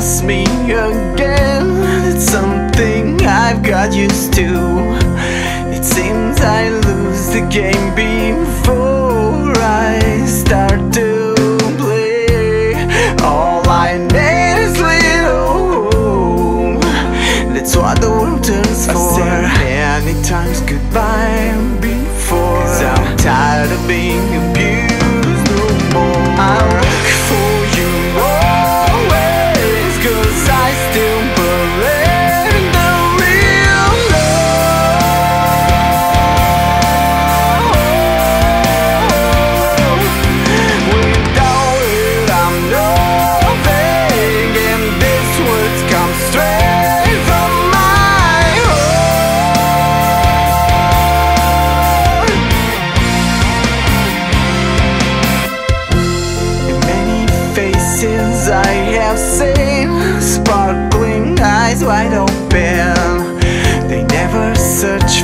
miss me again. It's something I've got used to. It seems I lose the game before I start to play. All I need is little. That's what the world turns for. I've said many times goodbye before. Cause I'm tired of being same. Sparkling eyes wide open. They never search